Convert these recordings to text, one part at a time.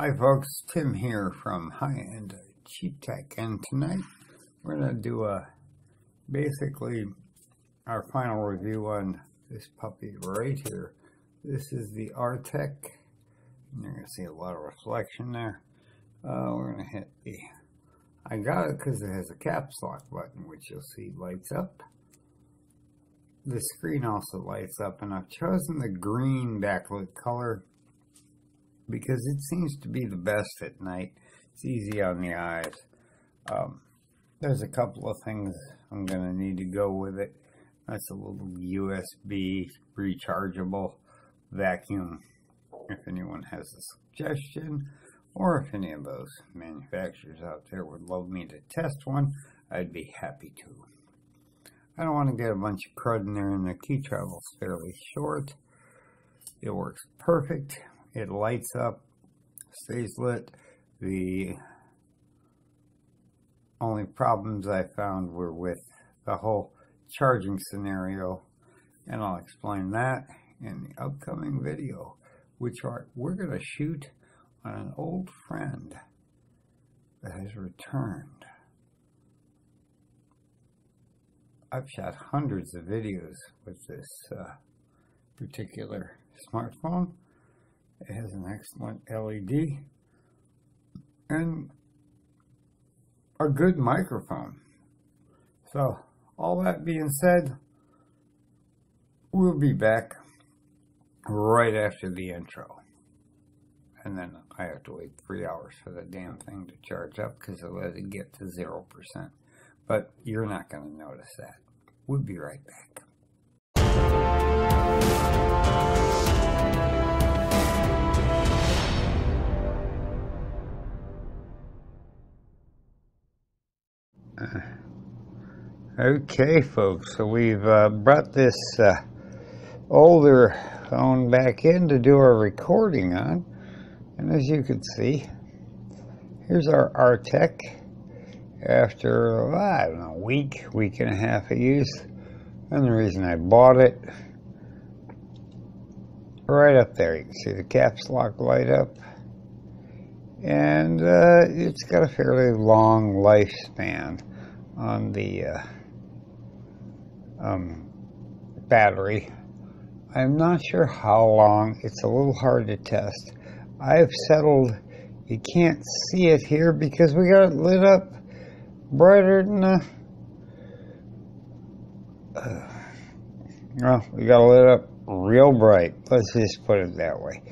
Hi folks, Tim here from High End Cheap Tech and tonight we're going to do a basically our final review on this puppy right here. This is the Arteck. You're going to see a lot of reflection there. Uh, we're going to hit the, I got it because it has a caps lock button which you'll see lights up. The screen also lights up and I've chosen the green backlit color because it seems to be the best at night. It's easy on the eyes. Um, there's a couple of things I'm going to need to go with it. That's a little USB rechargeable vacuum if anyone has a suggestion or if any of those manufacturers out there would love me to test one, I'd be happy to. I don't want to get a bunch of crud in there and the key travel's fairly short. It works perfect it lights up, stays lit. The only problems I found were with the whole charging scenario, and I'll explain that in the upcoming video, which are, we're going to shoot on an old friend that has returned. I've shot hundreds of videos with this uh, particular smartphone. It has an excellent LED and a good microphone. So, all that being said, we'll be back right after the intro. And then I have to wait three hours for the damn thing to charge up because it let it get to 0%. But you're not going to notice that. We'll be right back. Okay, folks, so we've uh, brought this uh, older phone back in to do our recording on. And as you can see, here's our Arteck after, I don't know, a week, week and a half of use. And the reason I bought it, right up there, you can see the caps lock light up. And uh, it's got a fairly long lifespan on the uh, um, battery. I'm not sure how long. It's a little hard to test. I've settled, you can't see it here because we got it lit up brighter than the, uh, well, we got it lit up real bright. Let's just put it that way.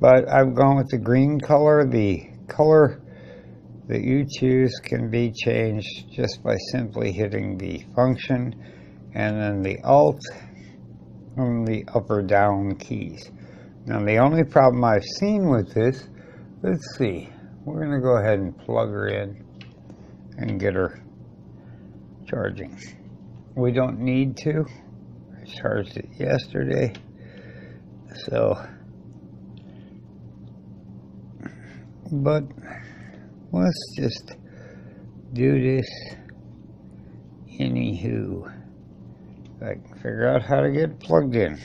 But I've gone with the green color. The color that you choose can be changed just by simply hitting the function and then the Alt and the up or down keys. Now the only problem I've seen with this, let's see, we're going to go ahead and plug her in and get her charging. We don't need to. I charged it yesterday. So, but let's just do this anywho. I can figure out how to get plugged in.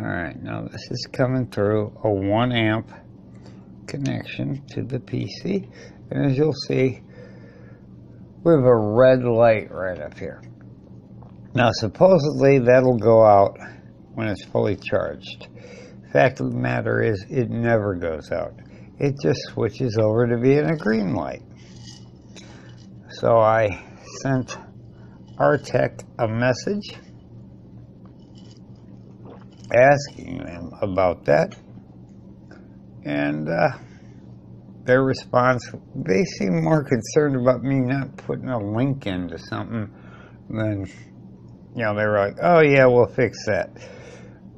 Alright, now this is coming through a 1 amp connection to the PC. And as you'll see, we have a red light right up here. Now supposedly that'll go out when it's fully charged. Fact of the matter is it never goes out. It just switches over to being a green light. So I sent Arteck a message asking them about that. And uh, their response, they seem more concerned about me not putting a link into something than, you know, they were like, oh yeah, we'll fix that.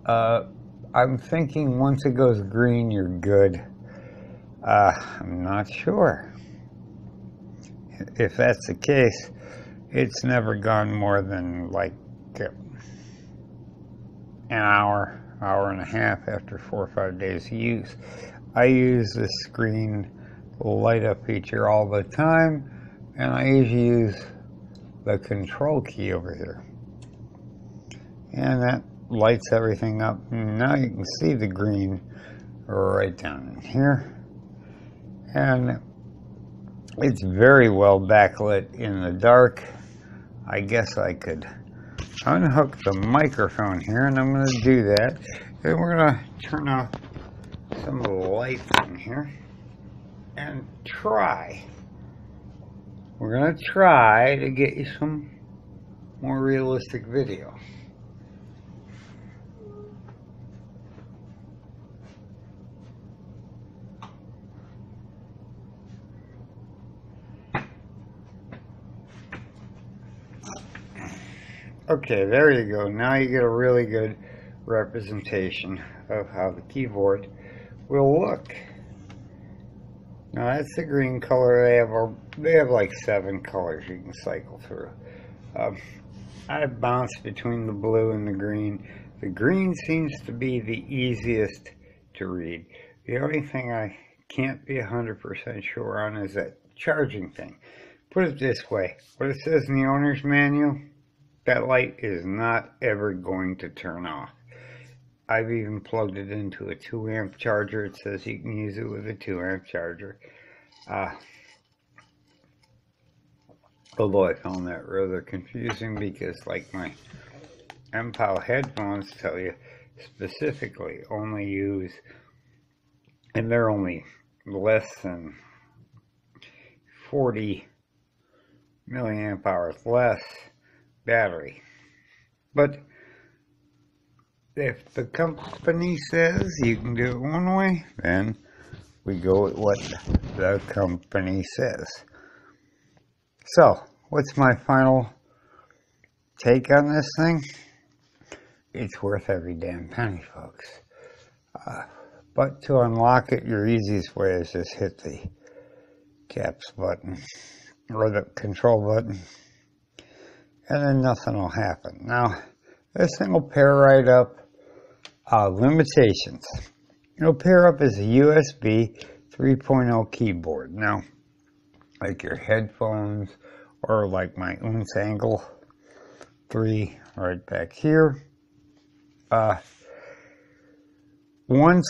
Uh, I'm thinking once it goes green, you're good. Uh, I'm not sure. If that's the case, it's never gone more than like an hour, hour and a half after four or five days use. I use the screen light up feature all the time, and I usually use the control key over here. And that lights everything up. now you can see the green right down here. And it's very well backlit in the dark. I guess I could unhook the microphone here and I'm going to do that. And we're going to turn off some of the lights in here and try. We're going to try to get you some more realistic video. Okay, there you go. Now you get a really good representation of how the keyboard will look. Now that's the green color. They have a, they have like seven colors you can cycle through. Um, I bounce between the blue and the green. The green seems to be the easiest to read. The only thing I can't be 100% sure on is that charging thing. Put it this way, what it says in the owner's manual, that light is not ever going to turn off. I've even plugged it into a 2 amp charger. It says you can use it with a 2 amp charger. Uh, although I found that rather confusing because like my MPOW headphones tell you specifically only use, and they're only less than 40 milliamp hours less battery. But if the company says you can do it one way, then we go with what the company says. So, what's my final take on this thing? It's worth every damn penny, folks. Uh, but to unlock it, your easiest way is just hit the caps button or the control button and then nothing will happen. Now, this thing will pair right up. Uh, limitations. It'll pair up as a USB 3.0 keyboard. Now, like your headphones or like my Unz Angle 3 right back here. Uh, once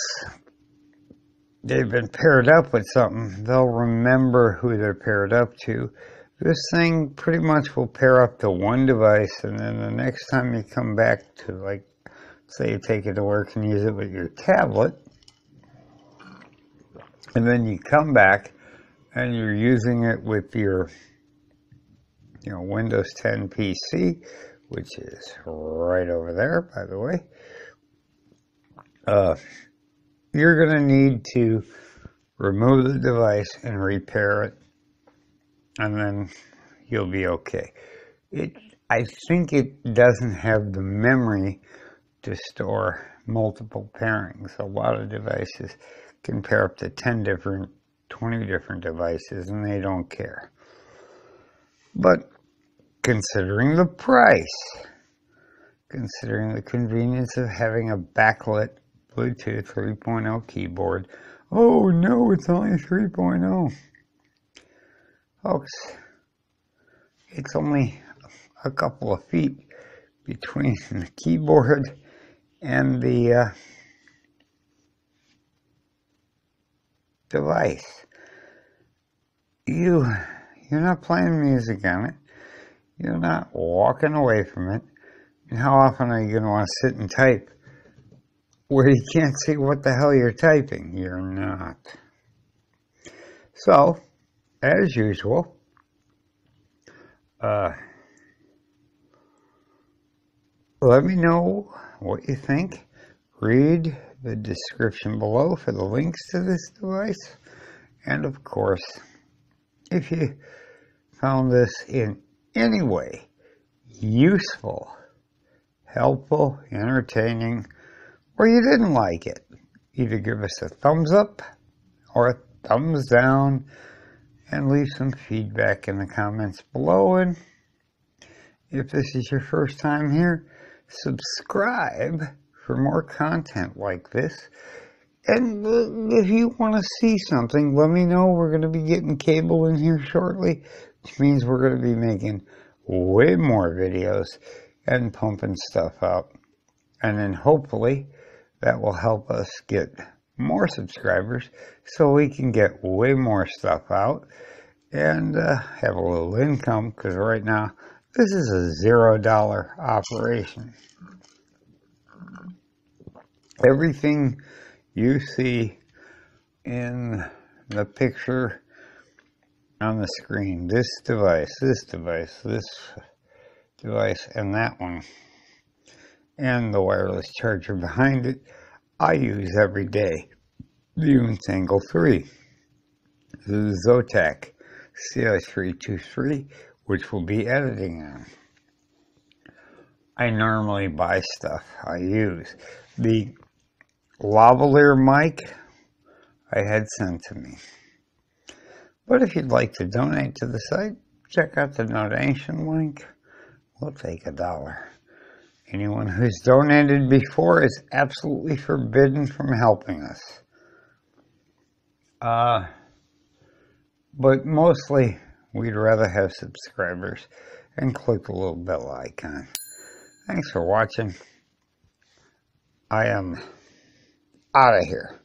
they've been paired up with something, they'll remember who they're paired up to this thing pretty much will pair up to one device and then the next time you come back to like, say you take it to work and use it with your tablet, and then you come back and you're using it with your you know Windows 10 PC, which is right over there, by the way. Uh, you're going to need to remove the device and repair it and then you'll be okay. It, I think it doesn't have the memory to store multiple pairings. A lot of devices can pair up to 10 different, 20 different devices and they don't care. But considering the price, considering the convenience of having a backlit Bluetooth 3.0 keyboard, oh no, it's only 3.0. Folks, it's only a couple of feet between the keyboard and the uh, device. You, you're not playing music on it. You're not walking away from it. And how often are you going to want to sit and type where you can't see what the hell you're typing? You're not. So, as usual, uh, let me know what you think. Read the description below for the links to this device. And of course, if you found this in any way useful, helpful, entertaining, or you didn't like it, either give us a thumbs up or a thumbs down and leave some feedback in the comments below. And if this is your first time here, subscribe for more content like this. And if you want to see something, let me know. We're going to be getting cable in here shortly, which means we're going to be making way more videos and pumping stuff out. And then hopefully that will help us get more subscribers so we can get way more stuff out and uh, have a little income because right now this is a zero dollar operation. Everything you see in the picture on the screen, this device, this device, this device, and that one, and the wireless charger behind it, I use every day. The Unsangle 3, the Zotac CI323, which we'll be editing on. I normally buy stuff I use. The lavalier mic I had sent to me. But if you'd like to donate to the site, check out the donation link. We'll take a dollar. Anyone who's donated before is absolutely forbidden from helping us. Uh, but mostly, we'd rather have subscribers and click the little bell icon. Thanks for watching. I am out of here.